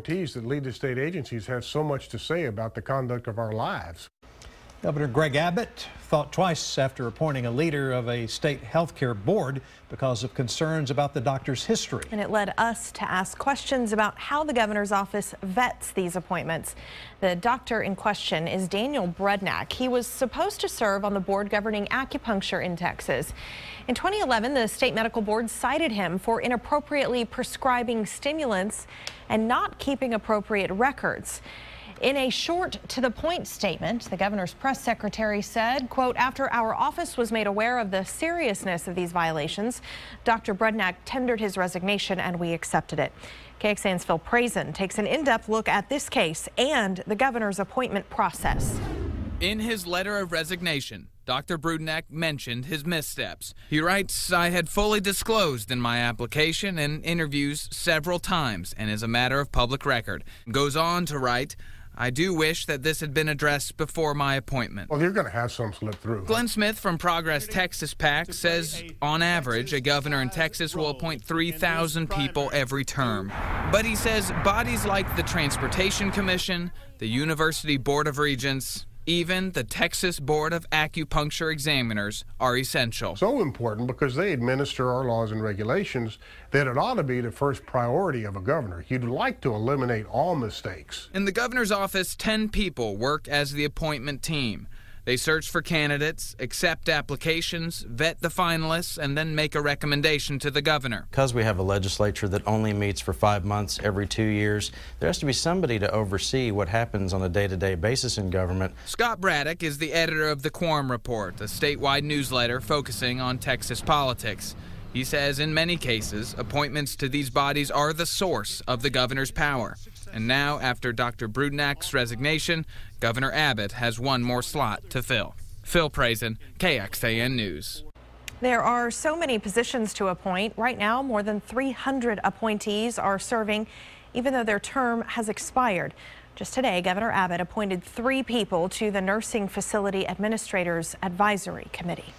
appointees that lead the state agencies have so much to say about the conduct of our lives. Governor Greg Abbott thought twice after appointing a leader of a state health care board because of concerns about the doctor's history. And it led us to ask questions about how the governor's office vets these appointments. The doctor in question is Daniel Brudnak. He was supposed to serve on the board governing acupuncture in Texas. In 2011, the state medical board cited him for inappropriately prescribing stimulants and not keeping appropriate records. In a short to the point statement, the governor's press secretary said, quote, after our office was made aware of the seriousness of these violations, Dr. Brudnak tendered his resignation and we accepted it. KXAN's Phil Prazan takes an in-depth look at this case and the governor's appointment process. In his letter of resignation, Dr. Brudnak mentioned his missteps. He writes, I had fully disclosed in my application and interviews several times and is a matter of public record. Goes on to write, I do wish that this had been addressed before my appointment. Well, you're going to have some slip through. Glenn Smith from Progress Texas PAC says on average, a governor in Texas will appoint 3,000 people every term. But he says bodies like the Transportation Commission, the University Board of Regents, even the Texas Board of Acupuncture Examiners are essential. So important because they administer our laws and regulations that it ought to be the first priority of a governor. You'd like to eliminate all mistakes. In the governor's office, 10 people work as the appointment team. They search for candidates, accept applications, vet the finalists, and then make a recommendation to the governor. Because we have a legislature that only meets for five months every two years, there has to be somebody to oversee what happens on a day-to-day basis in government. Scott Braddock is the editor of the Quorum Report, a statewide newsletter focusing on Texas politics. He says in many cases, appointments to these bodies are the source of the governor's power. And now, after Dr. Brudnak's resignation, Governor Abbott has one more slot to fill. Phil Prazan, KXAN News. There are so many positions to appoint. Right now, more than 300 appointees are serving, even though their term has expired. Just today, Governor Abbott appointed three people to the Nursing Facility Administrators Advisory Committee.